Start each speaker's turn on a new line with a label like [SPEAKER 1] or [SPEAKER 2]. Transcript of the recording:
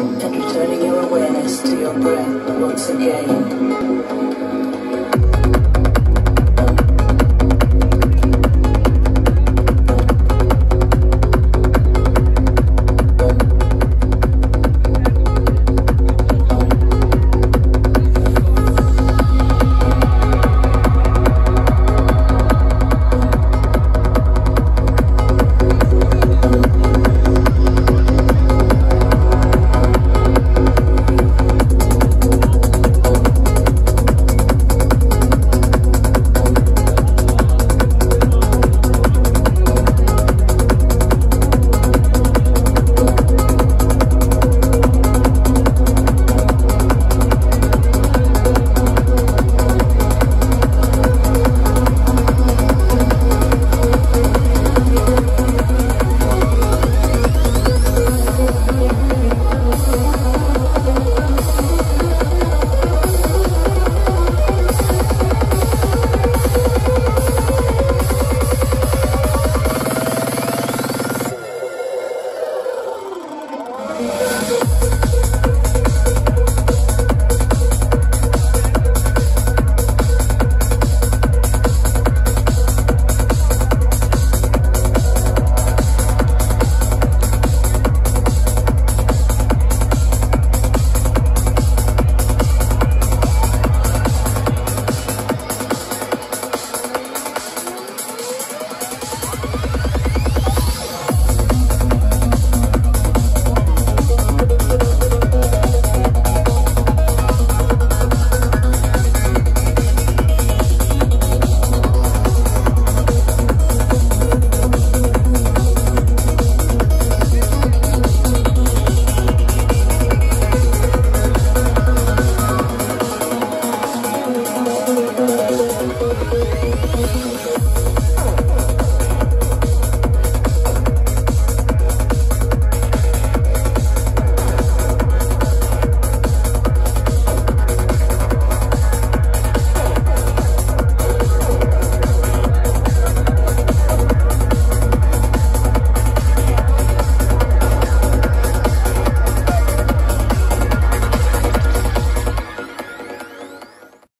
[SPEAKER 1] and returning your awareness to your breath once again.